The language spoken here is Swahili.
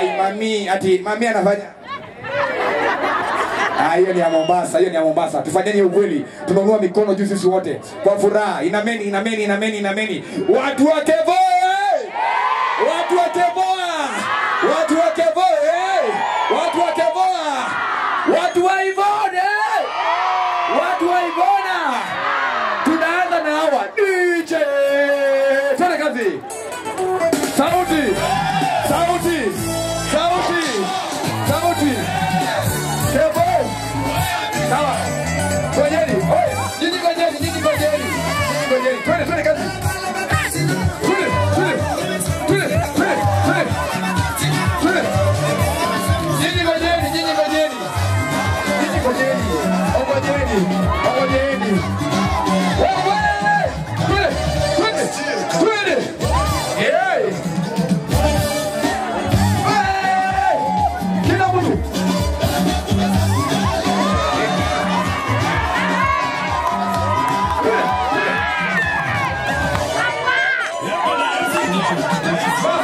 Ai mami, ati mami anafanya Ah, hiyo ni ya Mombasa, hiyo ni ya Mombasa. Tufanyeni ukweli. Tumenua mikono juu sisi wote kwa furaha. Inameni, inameni, inameni, inameni. Watu wa Kevo! eh! Watu wa Kevo, Watu wa Kevo! eh! Watu wa Kevo, Watu wa Ivone, eh! Watu wa Ivona! Tunaanza na hawa DJ. Twende kazi. Sauti! Sauti! Sauti! Sawa. Ngojeni. Nyinyi ngojeni, nyinyi ngojeni. Nyinyi ngojeni. Twende, twende kazi. Twende, twende. Twende, twende, twende. Twende. Nyinyi ngojeni, nyinyi ngojeni. Nyinyi ngojeni. Ongojeni. Ongojeni. Vamos!